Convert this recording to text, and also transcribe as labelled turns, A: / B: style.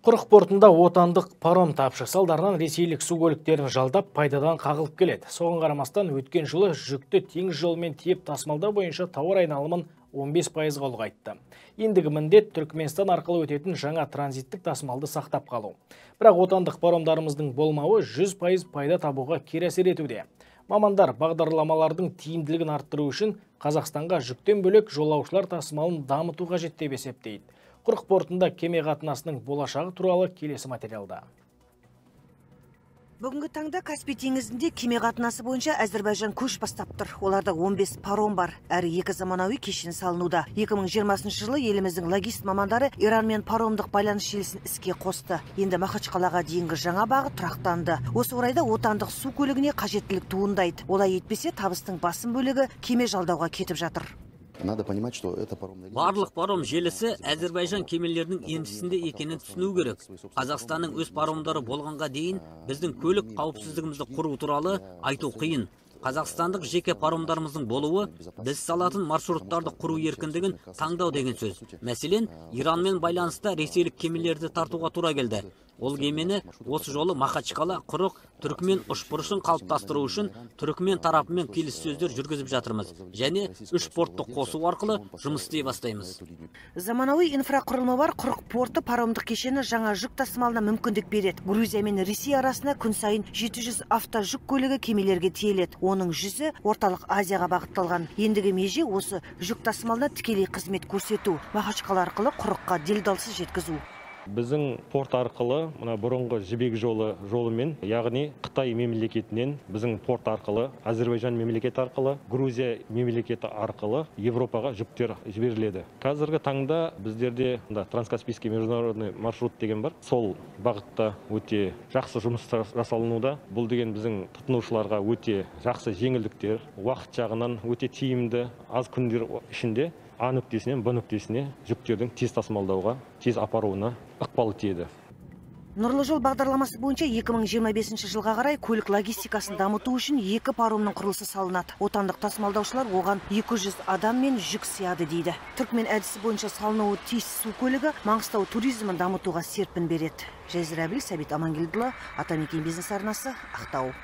A: Құрық портында отандық паром тапшы салдарынан ресейлік су көліктерін жалдап пайдадан қағылып келеді. Соған қарамастан өткен жылы жүкті теңіз жолымен тиеп тасымалдау бойынша тауар айналымын 15 пайызға ұлғайтты. Ендігі міндет Түркменстан арқылы өтетін жаңа транзиттік тасымалды сақтап қалу. Бірақ отандық паромдарымыздың болмауы 100 пайыз пайда табуға кері әсер етуде. Мамандар бағдарламалардың тиімділігін арттыру үшін Қазақстанға жүктен бөлек жолаушылар тасымалын дамыту қажет деп есептейді. Құрық портында кеме қатынасының болашағы туралы келесі материалда.
B: Бүгінгі таңда Каспий теңізінде кеме қатынасы бойынша Әзірбайжан көш бастап тұр. Оларда 15 паром бар, әрі екі заманауи кешен салынуда. 2020 жылы еліміздің логист мамандары Иранмен паромдық байланыс желісін іске қосты. Енді Махачқалаға дейінгі жаңа бағыт тұрақтанды. Осы орайда отандық су көлігіне қажеттілік туындайды. Олай етпесе табыстың басым бөлігі кеме жалдауға кетіп жатыр.
C: Надо понимать, что это паромная
D: Барлық паром желісі Әзербайжан кемелерінің еншісінде екенін түсіну керек. Қазақстанның өз паромдары болғанға дейін біздің көлік қауіпсіздігімізді құру туралы айту қиын. Қазақстандық жеке паромдарымыздың болуы біз салатын маршруттарды құру еркіндігін таңдау деген сөз. Мәселен, Иранмен байланыста ресейлік кемелерді тартуға тура келді. Ол кемені осы жолы Махачқала, Құрық, Түркмен ұшпұрышын қалыптастыру үшін Түркмен тарапымен келіссөздер жүргізіп жатырмыз. Және үш портты қосу арқылы жұмыс істей бастаймыз.
B: Заманауи инфрақұрылымы бар Құрық порты паромдық кешені жаңа жүк тасымалына мүмкіндік береді. Грузия мен Ресей арасына күн сайын 700 авто жүк көлігі кемелерге тиеледі. Оның жүзі орталық Азияға бағытталған. Ендігі меже осы жүк тасымалына тікелей қызмет көрсету. Махачқала арқылы Құрыққа делдалсыз жеткізу.
E: Біздің порт арқылы мына бұрынғы жібек жолы жолымен яғни қытай мемлекетінен біздің порт арқылы әзірбайжан мемлекеті арқылы грузия мемлекеті арқылы европаға жүктер жіберіледі. Қазіргі таңда біздерде мында транскаспийский международный маршрут деген бар. Сол бағытта өте жақсы жұмыстар жасалынуда. Бұл деген біздің тұтынушыларға өте жақсы жеңілдіктер уақыт жағынан өте тиімді аз күндер ішінде а нүктесінен б нүктесіне жүктердің тез тасымалдауға тез апаруына ықпал етеді
B: Нұрлы жол бағдарламасы бойынша 2025 жылға қарай көлік логистикасын дамыту үшін екі паромның құрылысы салынады. Отандық тасымалдаушылар оған 200 адам мен жүк сияды дейді. Түркмен әдісі бойынша салынуы тиіс су көлігі Маңғыстау туризмін дамытуға серпін береді. Жазира Әбіл, Сәбит Амангелдіұлы, Атамекен бизнес арнасы, Ақтау.